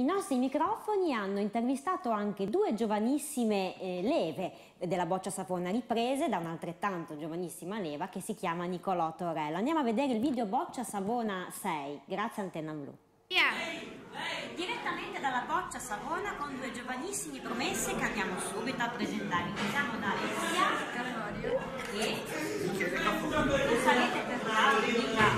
I nostri microfoni hanno intervistato anche due giovanissime eh, leve della boccia Savona riprese da un'altrettanto giovanissima leva che si chiama Nicolò Torello. Andiamo a vedere il video Boccia Savona 6. Grazie Antenna Blu. Yeah. Direttamente dalla boccia Savona con due giovanissimi promesse che andiamo subito a presentare. Iniziamo da Alessia Caforio e non salete per dica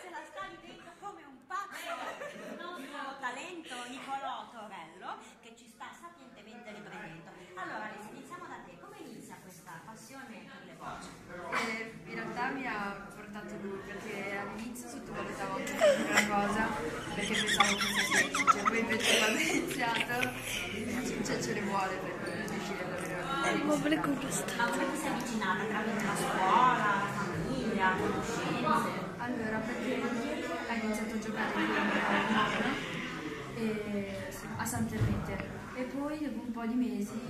se la stavi dentro come un pazzo il nostro talento Nicolò Torello che ci sta sapientemente riprendendo. Allora Alessia iniziamo da te, come inizia questa passione per le bocce? Eh, in realtà mi ha portato lui perché all'inizio sottovalutavo anche questa cosa perché pensavo che fosse semplice, poi invece quando ho iniziato cioè, ce ne vuole per riuscire ad avere una Ma vuole conquistare. Ma come ti sei avvicinata? Tramite la scuola, la famiglia, conoscenze? Allora, perché ha iniziato a giocare con e- a Sant'Ermete e poi dopo un po' di mesi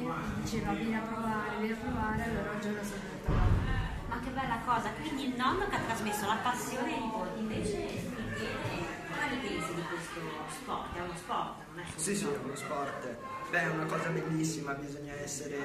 diceva vieni a provare, vieni a provare, allora un giorno sono qua. Ma che bella cosa, quindi il nonno che ha trasmesso la passione ai nipoti, invece ne pensi di questo sport? È uno sport, non è solo Sì, sì, è uno sport. Beh, è una cosa bellissima, bisogna essere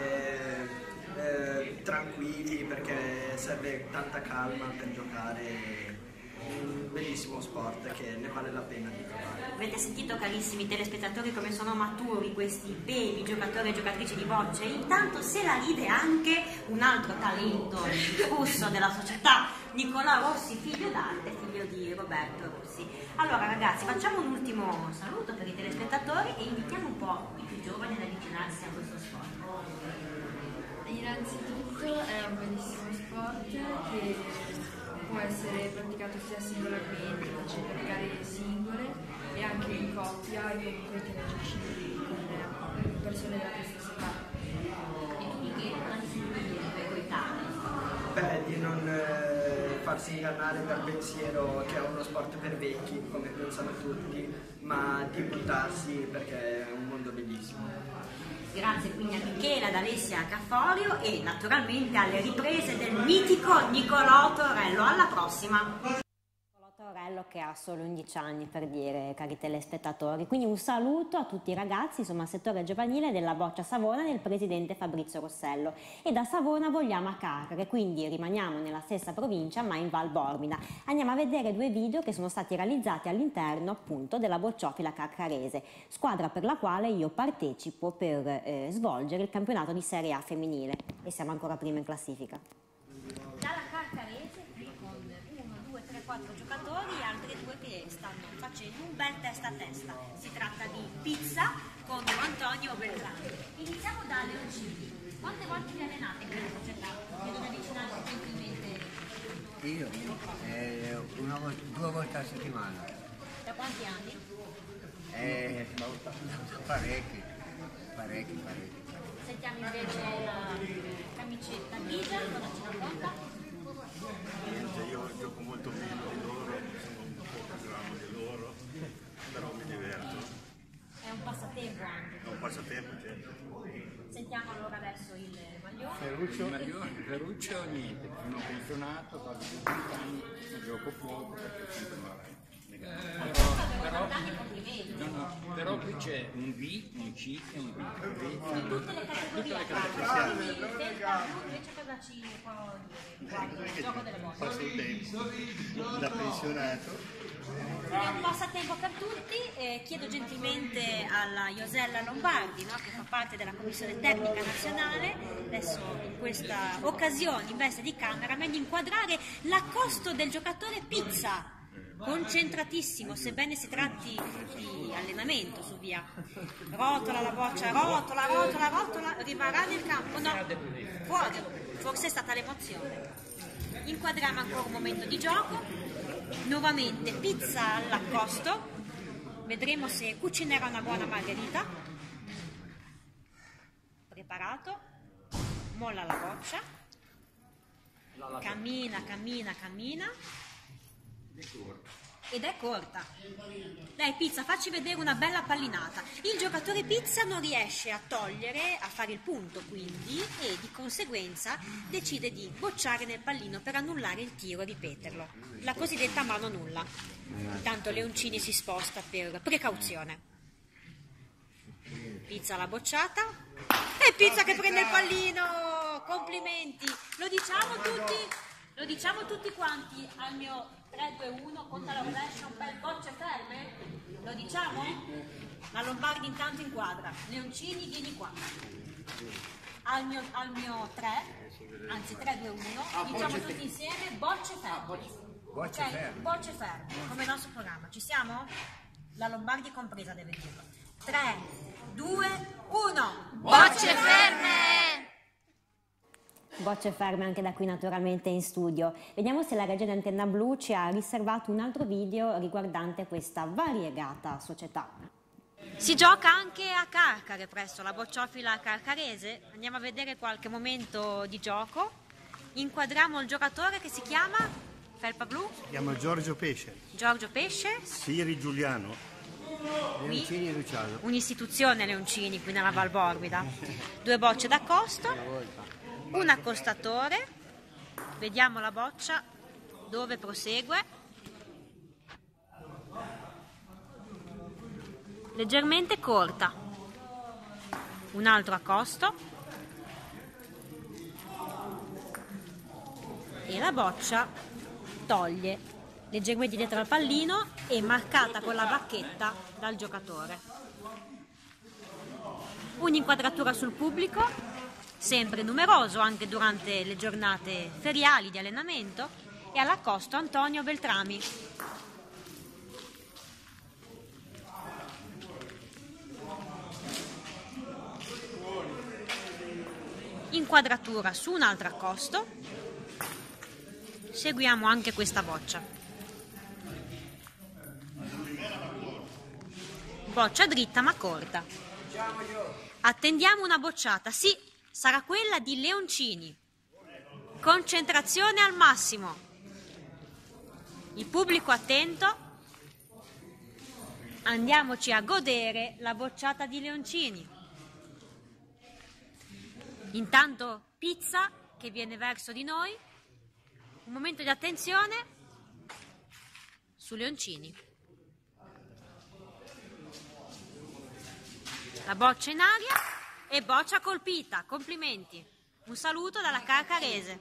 eh, tranquilli perché serve tanta calma per giocare. Un bellissimo sport che ne vale la pena di provare. Avete sentito carissimi telespettatori come sono maturi questi baby giocatori e giocatrici di bocce? Intanto se la ride anche un altro talento discusso della società, Nicolò Rossi, figlio d'arte, figlio di Roberto Rossi. Allora ragazzi facciamo un ultimo saluto per i telespettatori e invitiamo un po' i più giovani ad avvicinarsi a questo sport. Innanzitutto è un bellissimo sport che può essere praticato sia singolarmente, facendo le gare singole e anche in coppia e comunque interagisci con persone della stessa età. E quindi che cosa ti senti dire ai tuoi coetanei? Beh, di non eh, farsi ingannare dal pensiero che è uno sport per vecchi, come pensano tutti, ma di buttarsi perché è un mondo bellissimo. Grazie quindi a Michela, ad Alessia Cafforio e naturalmente alle riprese del mitico Nicolò Torello. Alla prossima! Che ha solo 11 anni per dire, cari telespettatori. Quindi un saluto a tutti i ragazzi, insomma, al settore giovanile della Boccia Savona del presidente Fabrizio Rossello. E da Savona vogliamo a Carcare, quindi rimaniamo nella stessa provincia ma in Val Bormida. Andiamo a vedere due video che sono stati realizzati all'interno appunto della Bocciofila Carcarese, squadra per la quale io partecipo per eh, svolgere il campionato di Serie A femminile e siamo ancora prima in classifica. Dalla Carcarese con 1, 2, 3, 4 giocatori e altri due che facendo un bel testa a testa. Si tratta di pizza con Antonio Beltrani. Iniziamo da Leoncini. Quante volte vi allenate in questa società? Chiedo di avvicinarsi gentilmente. Io? Eh, una due volte a settimana. Da quanti anni? Eh, parecchi, parecchi, parecchi. Sentiamo invece la camicetta Lisa, cosa ci racconta? Niente, io gioco molto meno di loro, sono un po' più grande di loro, però mi diverto. È un passatempo anche. È un passatempo, certo. Sentiamo allora adesso il maglione. Ferruccio, Ferruccio niente, sono pensionato, quasi 20 anni, gioco poco perché sempre non Però, però, no, no, però qui c'è un V, un C e un V. In tutte le categorie a calcio, quindi il Delta Blu invece cosa ci può dire riguardo il gioco delle botte? Passo il tempo da pensionato. È un passatempo per tutti, eh, chiedo gentilmente alla Iosella Lombardi, no, che fa parte della Commissione Tecnica Nazionale, adesso in questa occasione in veste di cameraman, di inquadrare l'accosto del giocatore Pizza, concentratissimo, sebbene si tratti di allenamento su via. Rotola la boccia, rotola, rotola, rotola, rimarrà nel campo, no, fuori, forse è stata l'emozione. Inquadriamo ancora un momento di gioco, nuovamente pizza all'accosto, vedremo se cucinerà una buona margherita. Preparato, molla la boccia, cammina, cammina, cammina. Ed è corta. Dai Pizza, facci vedere una bella pallinata. Il giocatore Pizza non riesce a togliere, a fare il punto quindi, e di conseguenza decide di bocciare nel pallino per annullare il tiro e ripeterlo. La cosiddetta mano nulla. Intanto Leoncini si sposta per precauzione. Pizza l'ha bocciata. E Pizza che prende il pallino! Complimenti! Lo diciamo tutti, lo diciamo tutti quanti al mio 3, 2, 1, conta la un bel bocce ferme? Lo diciamo? La Lombardi intanto inquadra. Leoncini, vieni qua. Al mio, al mio 3, anzi 3, 2, 1, diciamo tutti insieme bocce ferme. Bocce Ok? ferme. Bocce ferme, come il nostro programma. Ci siamo? La Lombardi compresa deve dirlo. 3, 2, 1. Bocce ferme! Bocce ferme anche da qui naturalmente in studio. Vediamo se la regia di Antenna Blu ci ha riservato un altro video riguardante questa variegata società. Si gioca anche a Carcare presso la bocciofila carcarese. Andiamo a vedere qualche momento di gioco. Inquadriamo il giocatore che si chiama Felpa Blu, Si chiama Giorgio Pesce, Giorgio Pesce, Siri Giuliano, Leoncini e Luciano. un'istituzione Leoncini qui nella Val Borbida. Due bocce d'accosto, un accostatore. Vediamo la boccia dove prosegue. Leggermente corta. Un altro accosto. E la boccia toglie leggermente dietro al pallino e marcata con la bacchetta dal giocatore. Un'inquadratura sul pubblico, sempre numeroso anche durante le giornate feriali di allenamento, e all'accosto Antonio Beltrami. Inquadratura su un altro accosto, seguiamo anche questa boccia. Boccia dritta ma corta. Attendiamo una bocciata, sì, sarà quella di Leoncini. Concentrazione al massimo. Il pubblico attento. Andiamoci a godere la bocciata di Leoncini. Intanto pizza che viene verso di noi. Un momento di attenzione su Leoncini. La boccia in aria e boccia colpita. Complimenti. Un saluto dalla Carcarese.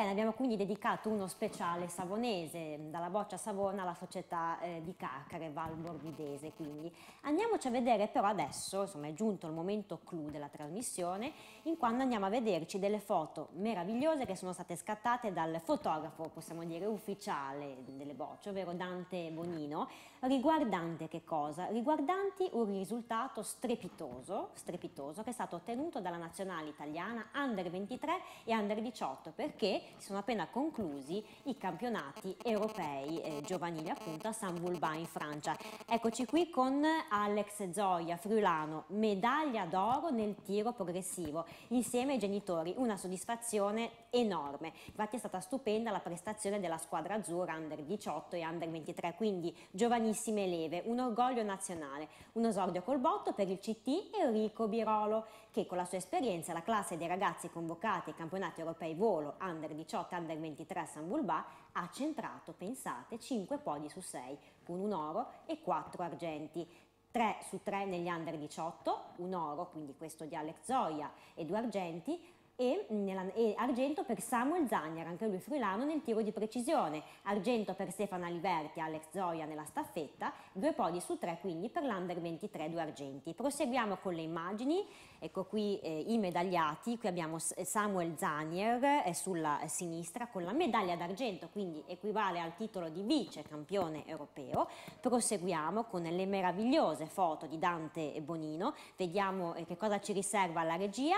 Bene, abbiamo quindi dedicato uno speciale savonese, dalla boccia Savona alla società eh, di Carcare, Val Borghidese. Quindi andiamoci a vedere però adesso, insomma è giunto il momento clou della trasmissione, in quando andiamo a vederci delle foto meravigliose che sono state scattate dal fotografo, possiamo dire ufficiale delle bocce, ovvero Dante Bonino, riguardante che cosa? Riguardanti un risultato strepitoso, strepitoso che è stato ottenuto dalla nazionale italiana Under 23 e Under 18 perché si sono appena conclusi i campionati europei eh, giovanili appunto a Saint-Vulbas in Francia. Eccoci qui con Alex Zoia Friulano, medaglia d'oro nel tiro progressivo, insieme ai genitori, una soddisfazione enorme. Infatti è stata stupenda la prestazione della squadra azzurra Under 18 e Under 23, quindi giovanissime leve, un orgoglio nazionale, un esordio col botto per il CT Enrico Birolo che con la sua esperienza la classe dei ragazzi convocati ai campionati europei volo Under 18 Under 23 a San Bulbà ha centrato, pensate, 5 podi su 6 con un oro e 4 argenti. 3 su 3 negli under 18, un oro, quindi questo di Alex Zoia e due argenti, e, nella- e argento per Samuel Zagnar, anche lui friulano nel tiro di precisione, argento per Stefano Aliberti e Alex Zoia nella staffetta, due podi su tre quindi per l'Under 23, due argenti. Proseguiamo con le immagini, ecco qui eh, i medagliati, qui abbiamo S- Samuel Zagnar eh, sulla sinistra con la medaglia d'argento, quindi equivale al titolo di vice campione europeo. Proseguiamo con le meravigliose foto di Dante e Bonino, vediamo eh, che cosa ci riserva la regia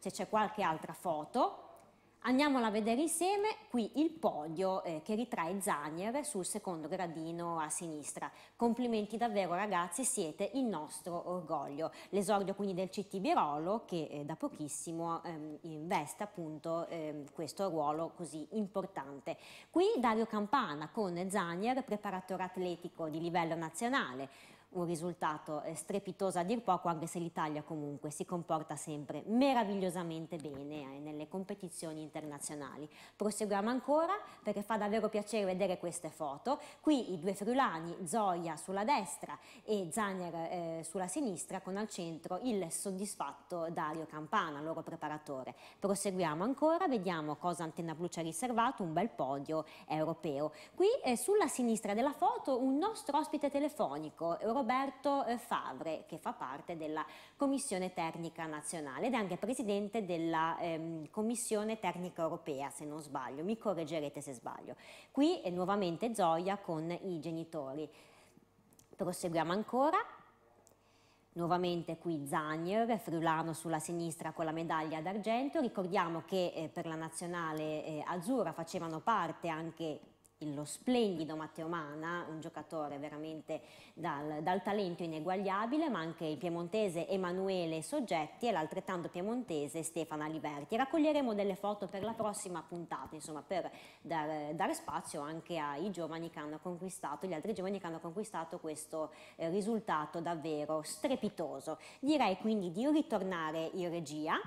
se c'è qualche altra foto. Andiamola a vedere insieme qui il podio eh, che ritrae Zanier sul secondo gradino a sinistra. Complimenti davvero ragazzi, siete il nostro orgoglio. L'esordio quindi del CT Birolo che eh, da pochissimo ehm, investe appunto ehm, questo ruolo così importante. Qui Dario Campana con Zanier, preparatore atletico di livello nazionale un risultato eh, strepitoso a dir poco, anche se l'Italia comunque si comporta sempre meravigliosamente bene eh, nelle competizioni internazionali. Proseguiamo ancora perché fa davvero piacere vedere queste foto. Qui i due friulani, Zoya sulla destra e Zaner eh, sulla sinistra, con al centro il soddisfatto Dario Campana, loro preparatore. Proseguiamo ancora, vediamo cosa Antenna Blu ci ha riservato, un bel podio europeo. Qui eh, sulla sinistra della foto un nostro ospite telefonico, europeo Roberto eh, Favre, che fa parte della Commissione Tecnica Nazionale ed è anche presidente della ehm, Commissione Tecnica Europea, se non sbaglio, mi correggerete se sbaglio. Qui è nuovamente Zoya con i genitori. Proseguiamo ancora. Nuovamente qui Zanier, friulano sulla sinistra con la medaglia d'argento. Ricordiamo che eh, per la nazionale eh, azzurra facevano parte anche lo splendido Matteo Mana, un giocatore veramente dal, dal, talento ineguagliabile, ma anche il piemontese Emanuele Soggetti e l'altrettanto piemontese Stefano Aliberti. Raccoglieremo delle foto per la prossima puntata, insomma, per dare, dare spazio anche ai giovani che hanno conquistato, gli altri giovani che hanno conquistato questo eh, risultato davvero strepitoso. Direi quindi di ritornare in regia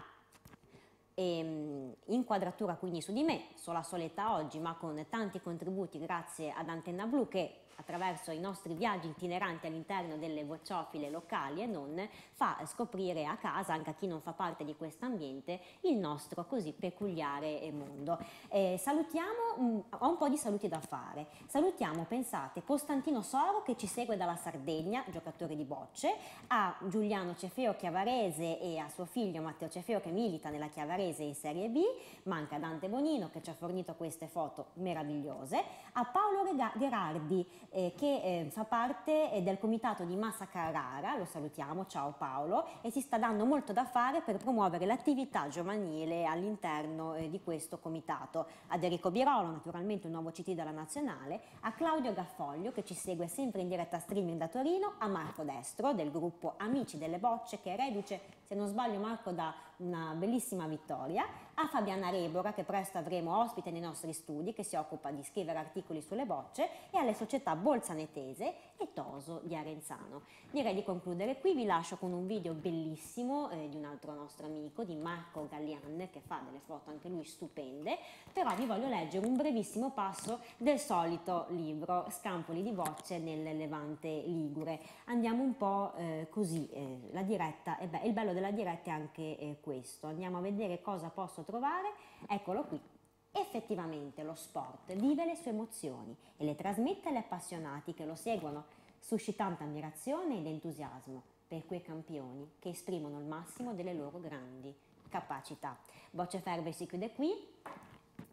e, ehm, inquadratura quindi su di me, sola soletta oggi ma con tanti contributi grazie ad Antenna Blu che attraverso i nostri viaggi itineranti all'interno delle bocciofile locali e non, fa scoprire a casa, anche a chi non fa parte di questo ambiente, il nostro così peculiare mondo. Eh, salutiamo, mh, mm, ho un po' di saluti da fare. Salutiamo, pensate, Costantino Soro che ci segue dalla Sardegna, giocatore di bocce, a Giuliano Cefeo Chiavarese e a suo figlio Matteo Cefeo che milita nella Chiavarese in Serie B, manca Dante Bonino che ci ha fornito queste foto meravigliose, a Paolo Gherardi eh, che eh, fa parte eh, del comitato di Massa Carrara, lo salutiamo, ciao Paolo, e si sta dando molto da fare per promuovere l'attività giovanile all'interno eh, di questo comitato. Ad Enrico Birolo, naturalmente un nuovo CT della Nazionale, a Claudio Gaffoglio che ci segue sempre in diretta streaming da Torino, a Marco Destro del gruppo Amici delle Bocce che è reduce, se non sbaglio Marco, da una bellissima vittoria, a Fabiana Rebora che presto avremo ospite nei nostri studi che si occupa di scrivere articoli sulle bocce e alle società Bolzanetese e Toso di Arenzano. Direi di concludere qui, vi lascio con un video bellissimo eh, di un altro nostro amico, di Marco Gallian, che fa delle foto anche lui stupende, però vi voglio leggere un brevissimo passo del solito libro Scampoli di bocce nel Levante Ligure. Andiamo un po' eh, così, eh, la diretta, e beh, il bello della diretta è anche eh, questo, andiamo a vedere cosa posso trovare, eccolo qui. Effettivamente lo sport vive le sue emozioni e le trasmette agli appassionati che lo seguono, suscitando ammirazione ed entusiasmo per quei campioni che esprimono il massimo delle loro grandi capacità. Bocce Ferve si chiude qui.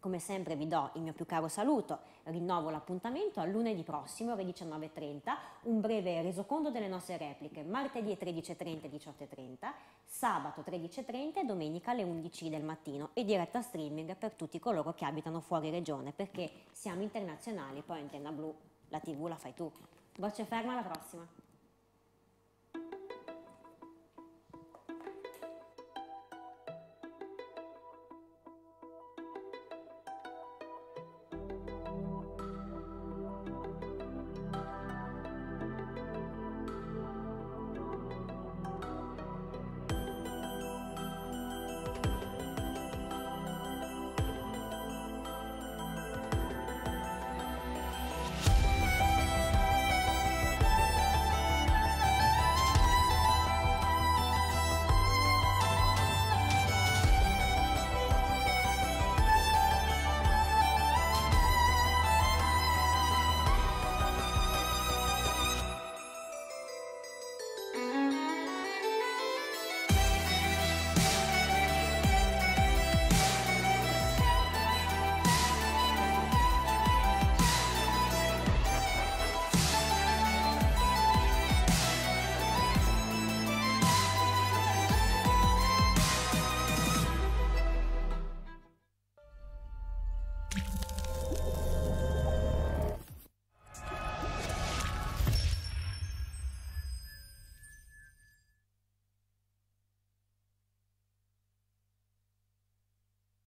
Come sempre vi do il mio più caro saluto, rinnovo l'appuntamento a lunedì prossimo ore 19.30, un breve resoconto delle nostre repliche, martedì 13.30 e 18.30, sabato 13.30 e domenica alle 11 del mattino e diretta streaming per tutti coloro che abitano fuori regione perché siamo internazionali, poi Antenna Blu, la tv la fai tu. Voce ferma, alla prossima!